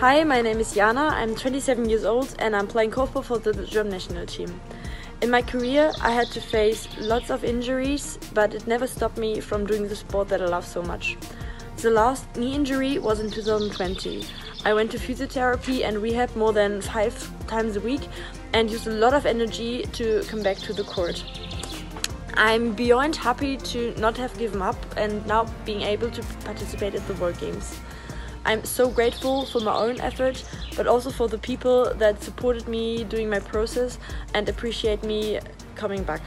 Hi, my name is Jana. I'm 27 years old and I'm playing korfball for the German national team. In my career, I had to face lots of injuries, but it never stopped me from doing the sport that I love so much. The last knee injury was in 2020. I went to physiotherapy and rehab more than five times a week and used a lot of energy to come back to the court. I'm beyond happy to not have given up and now being able to participate at the World Games. I'm so grateful for my own effort, but also for the people that supported me during my process and appreciate me coming back.